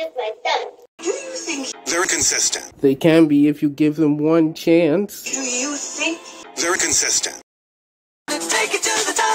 just like. Do you think consistent. They can be if you give them one chance. do you think they're consistent. take it to the top?